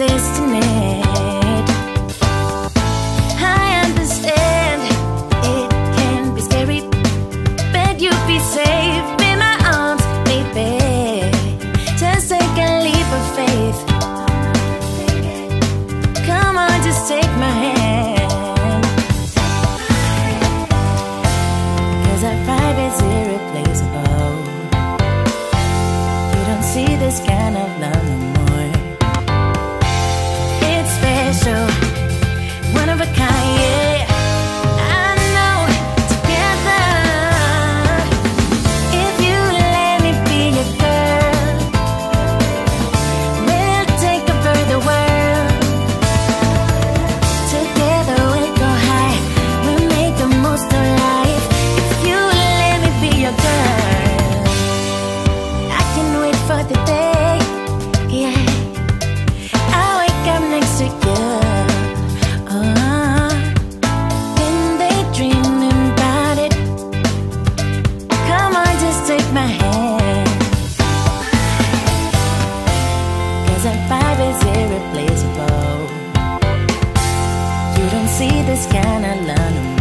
existing and five is irreplaceable. You don't see this kind of love no